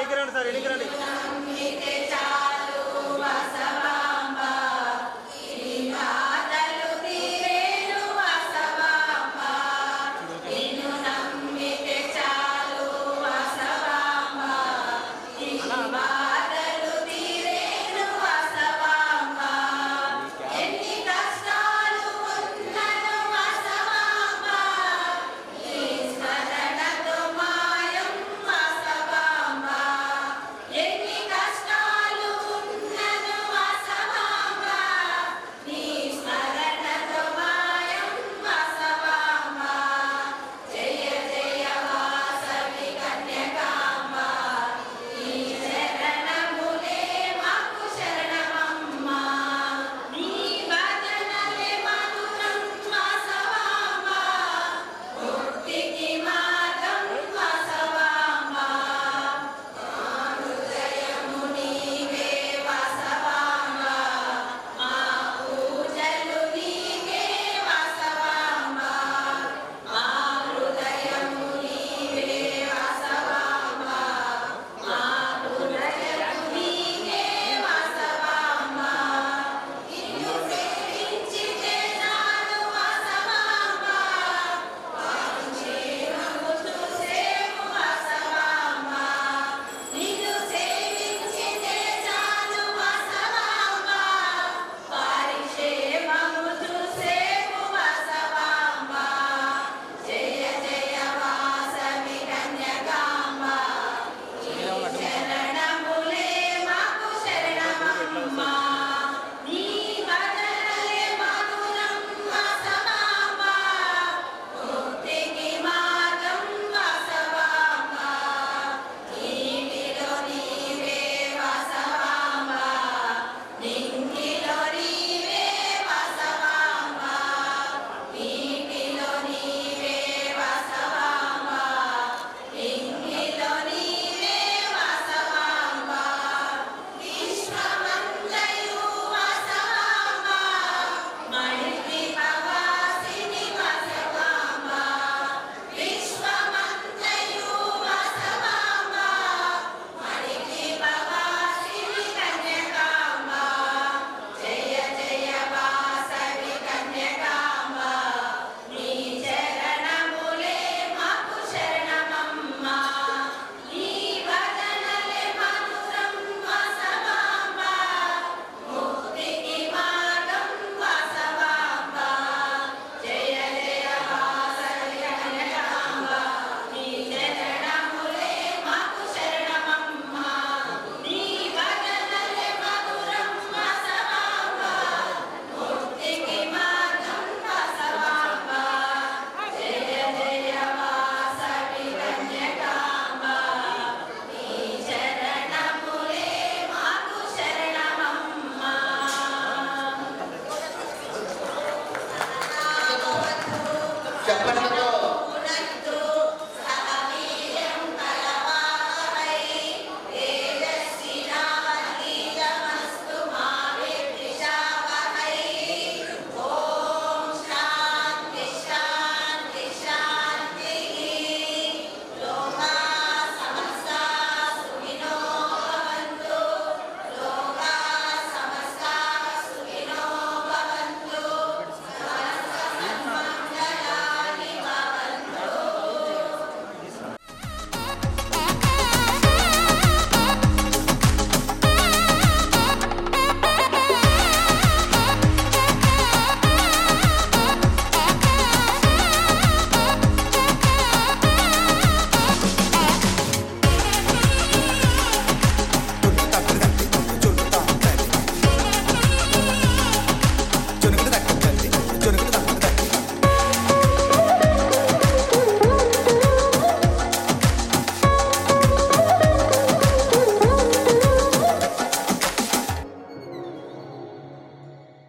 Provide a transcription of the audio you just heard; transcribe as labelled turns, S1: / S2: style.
S1: ఎన్నికరండి sir ఎన్నికరండి